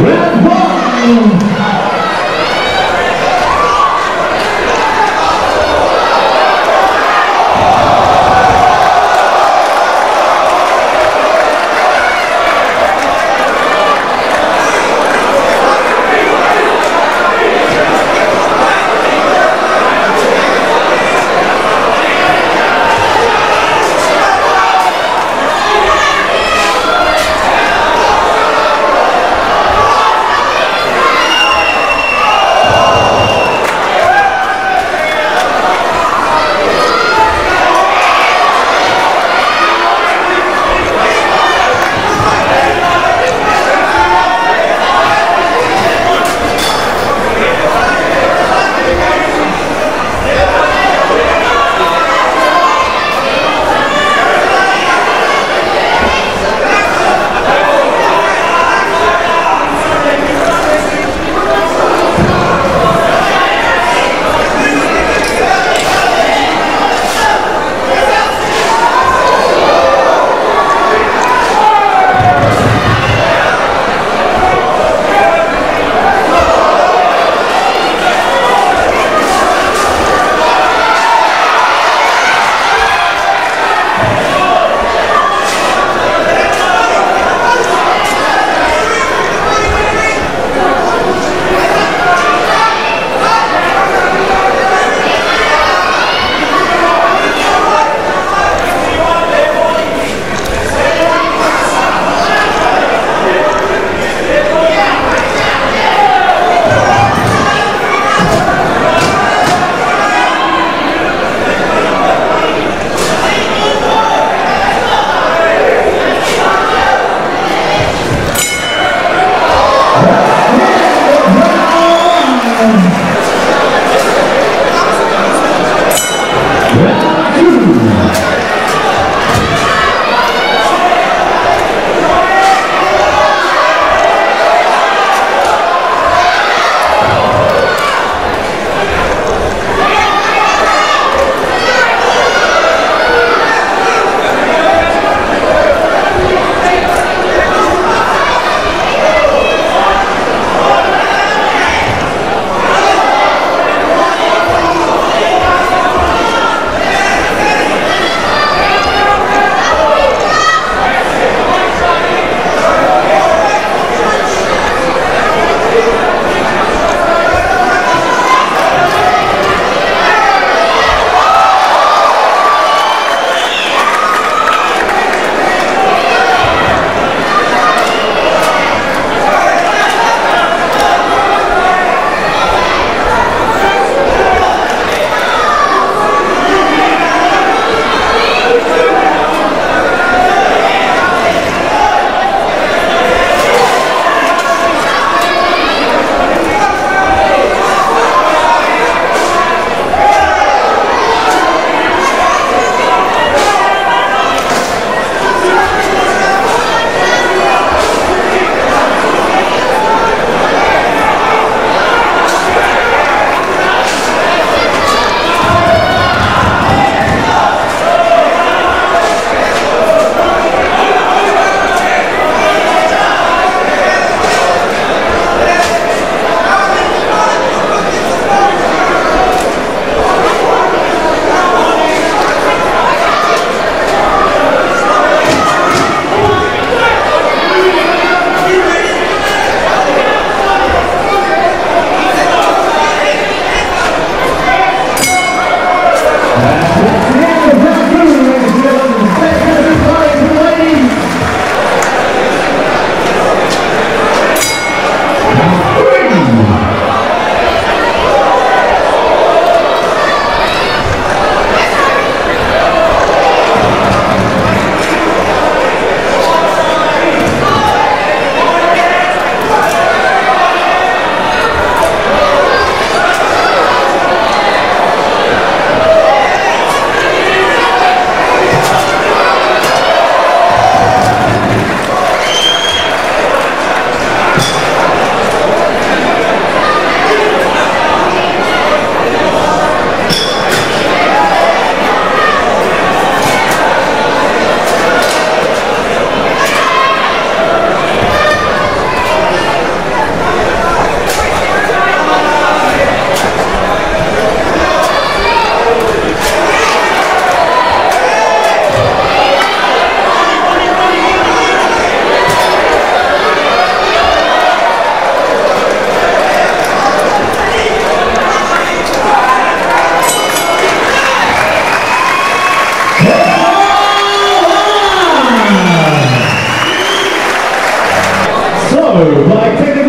Red one. by Kennedy.